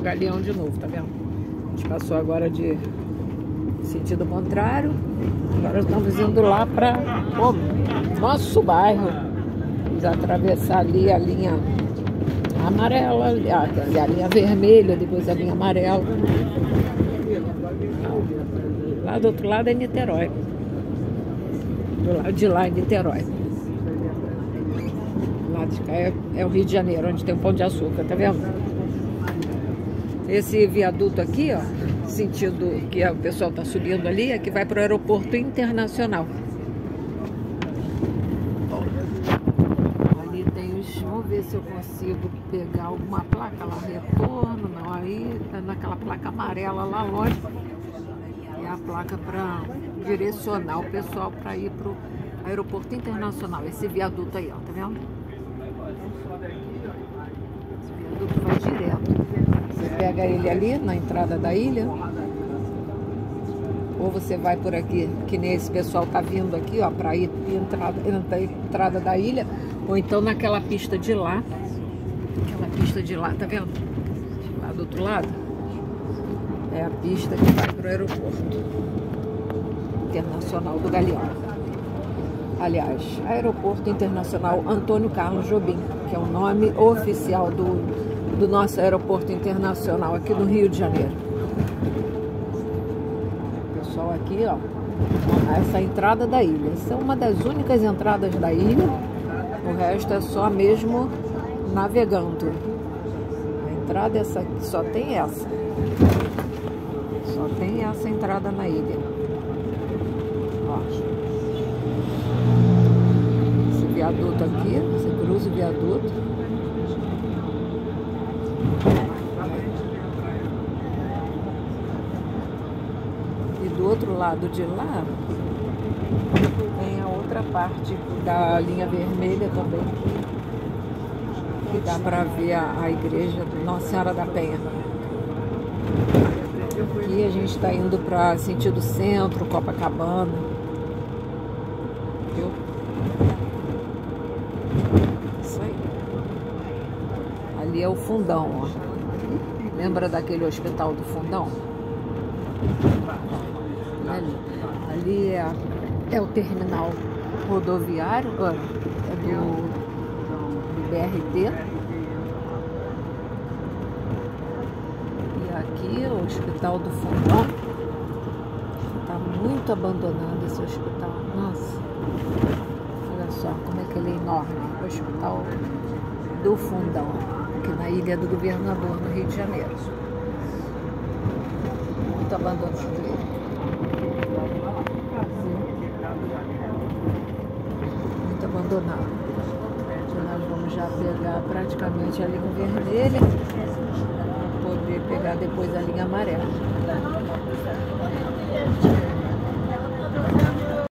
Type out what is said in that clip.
Galeão de novo, tá vendo? A gente passou agora de sentido contrário. Agora estamos indo lá para o nosso bairro. Vamos atravessar ali a linha amarela, a, a linha vermelha, depois a linha amarela. Lá do outro lado é Niterói. Do lado de lá é Niterói. Lado de cá é, é o Rio de Janeiro, onde tem o Pão de Açúcar, tá vendo? Esse viaduto aqui, ó, sentido que o pessoal está subindo ali, é que vai para o aeroporto internacional. Ali tem os. Vamos ver se eu consigo pegar alguma placa lá, retorno, não. Aí tá naquela placa amarela lá longe. É a placa para direcionar o pessoal para ir para o aeroporto internacional. Esse viaduto aí, ó, tá vendo? Esse viaduto vai direto. Você pega ele ali na entrada da ilha. Ou você vai por aqui, que nem esse pessoal tá vindo aqui, ó, para ir entrada, entrada da ilha. Ou então naquela pista de lá. Aquela pista de lá, tá vendo? Lá do outro lado. É a pista que vai para o aeroporto internacional do Galeão. Aliás, Aeroporto Internacional Antônio Carlos Jobim, que é o nome oficial do do nosso aeroporto internacional aqui do Rio de Janeiro. Pessoal aqui, ó, essa é entrada da ilha. Essa é uma das únicas entradas da ilha. O resto é só mesmo navegando. A entrada essa aqui, só tem essa. Só tem essa entrada na ilha. Ó. Esse viaduto aqui, você cruza o viaduto. E do outro lado de lá tem a outra parte da linha vermelha também. Que dá para ver a, a igreja Nossa Senhora da Penha. Aqui a gente está indo para sentido centro, Copacabana. Viu? Isso aí. Ali é o fundão, ó. Lembra daquele hospital do fundão? Ali, ali é, a, é o terminal rodoviário, é do, do BRT. E aqui o hospital do fundão. Está muito abandonado esse hospital. Nossa, olha só como é que ele é enorme. O hospital do fundão aqui na Ilha do Governador, no Rio de Janeiro. Muito abandonado ele. Nós vamos já pegar praticamente a linha vermelha para poder pegar depois a linha amarela.